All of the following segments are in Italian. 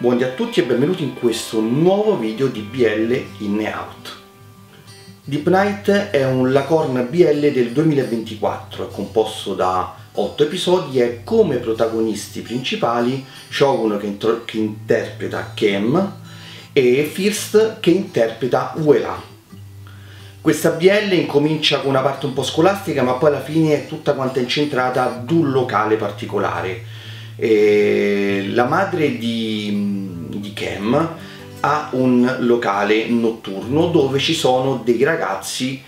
Buongiorno a tutti e benvenuti in questo nuovo video di BL in e out. Deep Night è un Lacorn BL del 2024, è composto da 8 episodi e come protagonisti principali Shogun che, che interpreta Kem e First che interpreta Uela. Questa BL incomincia con una parte un po' scolastica ma poi alla fine è tutta quanta incentrata ad un locale particolare e la madre di, di Cam ha un locale notturno dove ci sono dei ragazzi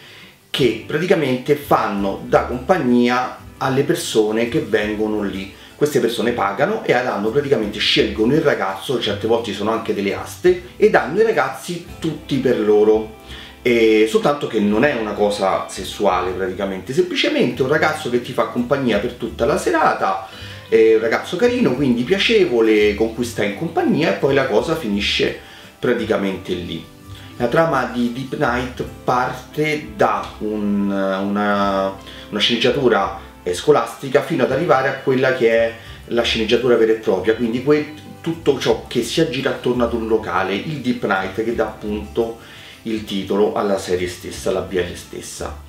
che praticamente fanno da compagnia alle persone che vengono lì. Queste persone pagano e danno praticamente scelgono il ragazzo, certe volte sono anche delle aste, e danno i ragazzi tutti per loro. E soltanto che non è una cosa sessuale praticamente, semplicemente un ragazzo che ti fa compagnia per tutta la serata un ragazzo carino, quindi piacevole, con cui stai in compagnia e poi la cosa finisce praticamente lì. La trama di Deep Night parte da un, una, una sceneggiatura eh, scolastica fino ad arrivare a quella che è la sceneggiatura vera e propria, quindi que, tutto ciò che si aggira attorno ad un locale, il Deep Night che dà appunto il titolo alla serie stessa, alla BL stessa.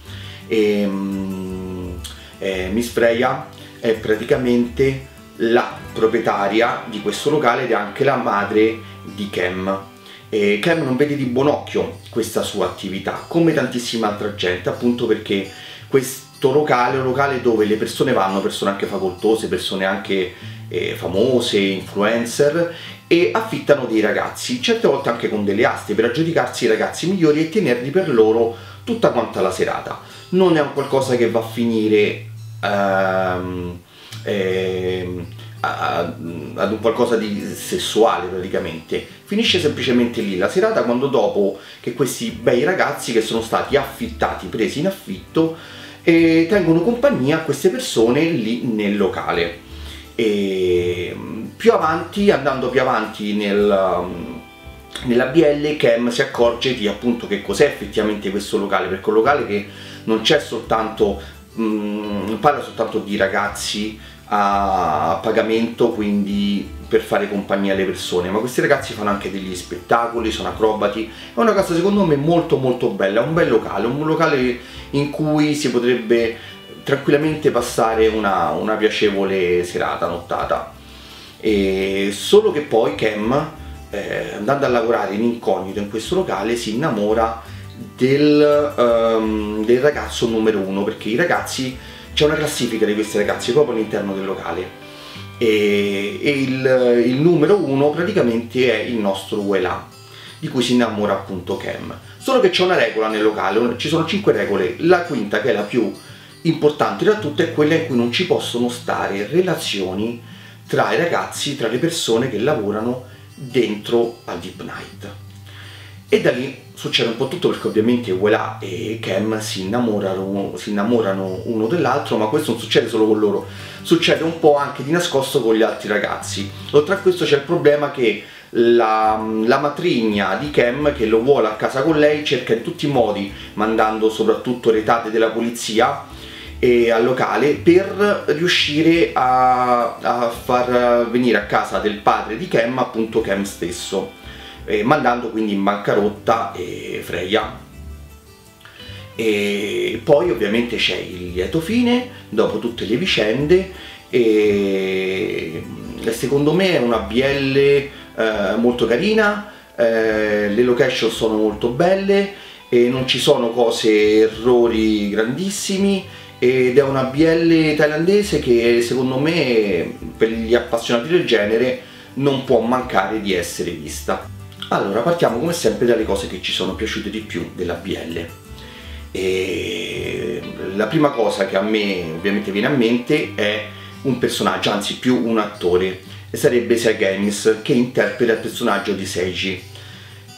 E, um, eh, Miss Freya è praticamente la proprietaria di questo locale ed è anche la madre di Cam. E Cam non vede di buon occhio questa sua attività, come tantissima altra gente, appunto perché questo locale è un locale dove le persone vanno, persone anche facoltose, persone anche eh, famose, influencer, e affittano dei ragazzi, certe volte anche con delle aste, per aggiudicarsi i ragazzi migliori e tenerli per loro tutta quanta la serata. Non è un qualcosa che va a finire ehm, ehm, ad un qualcosa di sessuale praticamente. Finisce semplicemente lì. La serata quando dopo che questi bei ragazzi che sono stati affittati presi in affitto eh, tengono compagnia a queste persone lì nel locale. E più avanti andando più avanti nel, nella BL Cam si accorge di appunto che cos'è effettivamente questo locale perché un locale che non c'è soltanto non mm, parla soltanto di ragazzi a pagamento quindi per fare compagnia alle persone ma questi ragazzi fanno anche degli spettacoli, sono acrobati è una casa secondo me molto molto bella, è un bel locale, un locale in cui si potrebbe tranquillamente passare una, una piacevole serata, nottata. E solo che poi Cam eh, andando a lavorare in incognito in questo locale si innamora del, um, del ragazzo numero uno perché i ragazzi c'è una classifica di questi ragazzi proprio all'interno del locale. E, e il, il, numero uno praticamente è il nostro Wela di cui si innamora appunto Cam solo che c'è una regola nel locale ci sono cinque regole. La quinta che è la più importante tra tutte è quella in cui non ci possono stare relazioni tra i ragazzi tra le persone che lavorano dentro al Deep Night e da lì succede un po' tutto perché ovviamente Wela e Cam si innamorano, si innamorano uno dell'altro, ma questo non succede solo con loro, succede un po' anche di nascosto con gli altri ragazzi. Oltre a questo c'è il problema che la, la, matrigna di Cam che lo vuole a casa con lei cerca in tutti i modi, mandando soprattutto retate della polizia e al locale per riuscire a, a far venire a casa del padre di Cam appunto Cam stesso eh, mandando quindi in bancarotta eh, Freya. E poi ovviamente c'è il lieto fine, dopo tutte le vicende, e secondo me è una BL eh, molto carina, eh, le location sono molto belle, non ci sono cose, errori grandissimi ed è una BL thailandese che secondo me per gli appassionati del genere non può mancare di essere vista. Allora, partiamo come sempre dalle cose che ci sono piaciute di più della BL. E la prima cosa che a me ovviamente viene a mente è un personaggio, anzi più un attore, e sarebbe Sai Games che interpreta il personaggio di Seiji.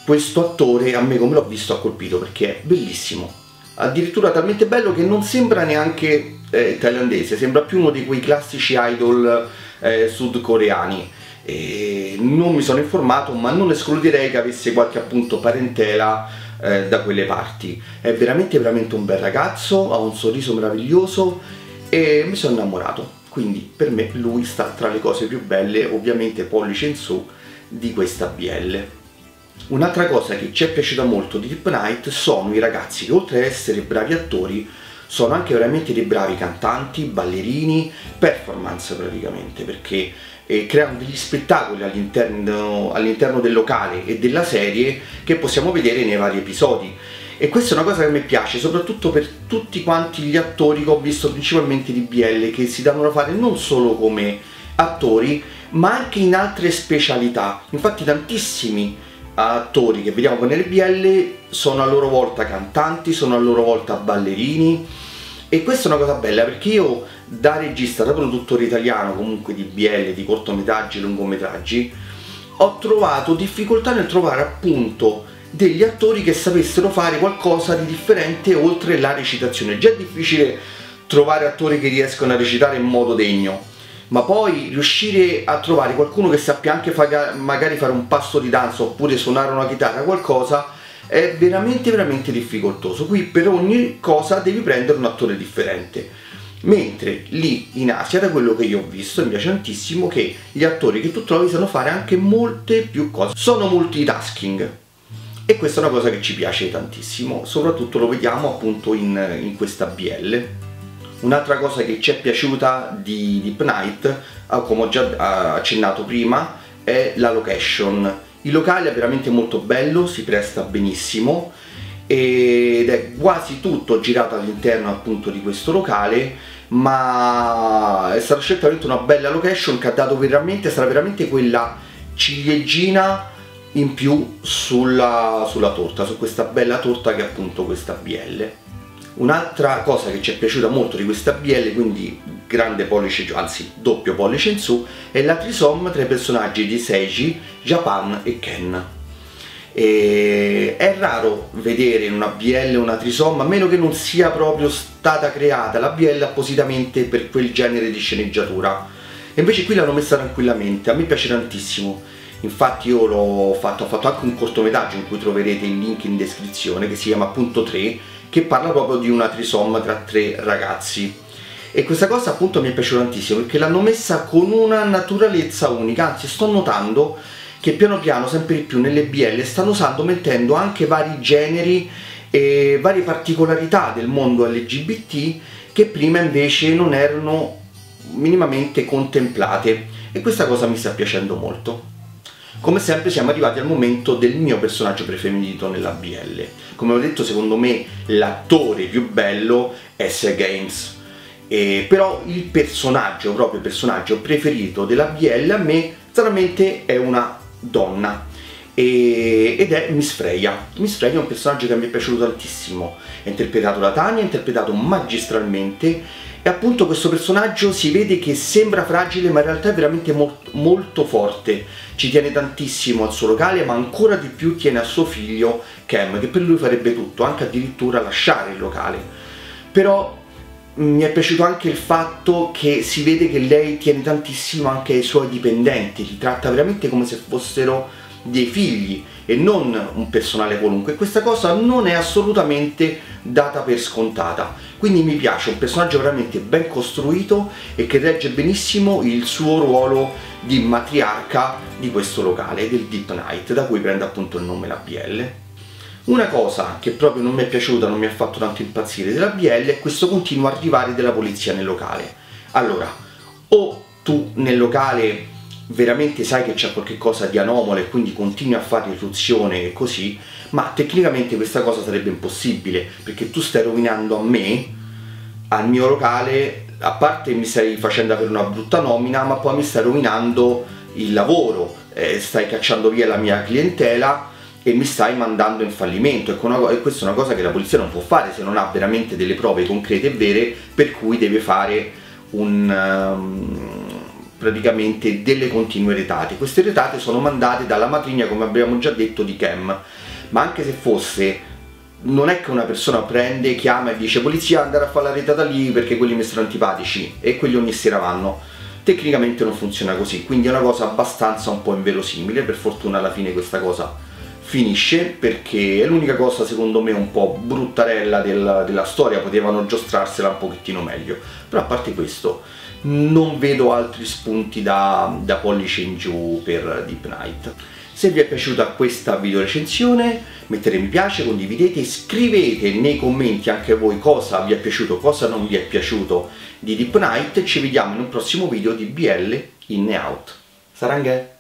Questo attore a me come l'ho visto ha colpito perché è bellissimo, addirittura talmente bello che non sembra neanche eh, thailandese, sembra più uno di quei classici idol eh, sudcoreani e non mi sono informato ma non escluderei che avesse qualche appunto parentela eh, da quelle parti è veramente veramente un bel ragazzo ha un sorriso meraviglioso e mi sono innamorato quindi per me lui sta tra le cose più belle ovviamente pollice in su di questa BL. Un'altra cosa che ci è piaciuta molto di Deep Night sono i ragazzi che oltre ad essere bravi attori sono anche veramente dei bravi cantanti, ballerini, performance praticamente, perché eh, creano degli spettacoli all'interno, all'interno del locale e della serie che possiamo vedere nei vari episodi. E questa è una cosa che mi piace, soprattutto per tutti quanti gli attori che ho visto principalmente di BL, che si danno da fare non solo come attori, ma anche in altre specialità. Infatti tantissimi attori che vediamo con RBL sono a loro volta cantanti, sono a loro volta ballerini e questa è una cosa bella perché io da regista, da produttore italiano comunque di BL, di cortometraggi, lungometraggi ho trovato difficoltà nel trovare appunto degli attori che sapessero fare qualcosa di differente oltre la recitazione. Già è difficile trovare attori che riescono a recitare in modo degno ma poi riuscire a trovare qualcuno che sappia anche magari fare un passo di danza oppure suonare una chitarra, qualcosa, è veramente veramente difficoltoso. Qui per ogni cosa devi prendere un attore differente. Mentre lì in Asia, da quello che io ho visto, mi piace tantissimo che gli attori che tu trovi sanno fare anche molte più cose. Sono multitasking. E questa è una cosa che ci piace tantissimo, soprattutto lo vediamo appunto in, in questa BL. Un'altra cosa che ci è piaciuta di Deep Night, ah, come ho già accennato prima, è la location. Il locale è veramente molto bello, si presta benissimo ed è quasi tutto girato all'interno appunto di questo locale ma è stata scelta veramente una bella location che ha dato veramente, sarà veramente quella ciliegina in più sulla, sulla torta, su questa bella torta che è appunto questa BL. Un'altra cosa che ci è piaciuta molto di questa BL, quindi grande pollice, anzi doppio pollice in su, è la trisom tra i personaggi di Seiji, Japan e Ken. E è raro vedere in una BL una trisom, a meno che non sia proprio stata creata la BL appositamente per quel genere di sceneggiatura. E invece qui l'hanno messa tranquillamente, a me piace tantissimo. Infatti io l'ho fatto, ho fatto anche un cortometraggio in cui troverete il link in descrizione che si chiama appunto 3 che parla proprio di una trisomma tra tre ragazzi. E questa cosa appunto mi è piaciuta tantissimo perché l'hanno messa con una naturalezza unica, anzi sto notando che piano piano sempre di più nelle BL stanno usando, mettendo anche vari generi e varie particolarità del mondo LGBT che prima invece non erano minimamente contemplate. E questa cosa mi sta piacendo molto. Come sempre siamo arrivati al momento del mio personaggio preferito nella BL. Come ho detto, secondo me l'attore più bello è Sir Games. Eh, però il personaggio, proprio il personaggio preferito della BL a me, stranamente, è una donna. E, ed è Miss Freya. Miss Freya è un personaggio che mi è piaciuto tantissimo. È interpretato da Tania, è interpretato magistralmente e appunto questo personaggio si vede che sembra fragile ma in realtà è veramente mo molto forte. Ci tiene tantissimo al suo locale ma ancora di più tiene al suo figlio Cam che per lui farebbe tutto, anche addirittura lasciare il locale. Però mi è piaciuto anche il fatto che si vede che lei tiene tantissimo anche ai suoi dipendenti, li tratta veramente come se fossero dei figli e non un personale qualunque. Questa cosa non è assolutamente data per scontata. Quindi mi piace un personaggio veramente ben costruito e che regge benissimo il suo ruolo di matriarca di questo locale, del Deep Night, da cui prende appunto il nome la BL. Una cosa che proprio non mi è piaciuta, non mi ha fatto tanto impazzire della BL è questo continuo arrivare della polizia nel locale. Allora, o tu nel locale veramente sai che c'è qualcosa di anomalo e quindi continui a fare irruzione e così, ma tecnicamente questa cosa sarebbe impossibile perché tu stai rovinando a me, al mio locale, a parte mi stai facendo avere una brutta nomina, ma poi mi stai rovinando il lavoro, eh, stai cacciando via la mia clientela e mi stai mandando in fallimento. Ecco una, e questa è una cosa che la polizia non può fare se non ha veramente delle prove concrete e vere per cui deve fare un... Um, praticamente delle continue retate. Queste retate sono mandate dalla matrigna, come abbiamo già detto, di Cam. Ma anche se fosse, non è che una persona prende, chiama e dice polizia andare a fare la retata lì perché quelli mi sono antipatici e quelli ogni sera vanno. Tecnicamente non funziona così, quindi è una cosa abbastanza un po' inverosimile, per fortuna alla fine questa cosa finisce perché è l'unica cosa secondo me un po' bruttarella del, della storia, potevano giostrarsela un pochettino meglio. Però a parte questo non vedo altri spunti da, da pollice in giù per Deep Knight. Se vi è piaciuta questa video recensione mettete mi piace, condividete, scrivete nei commenti anche voi cosa vi è piaciuto, cosa non vi è piaciuto di Deep Knight ci vediamo in un prossimo video di BL in e out. Saranghe!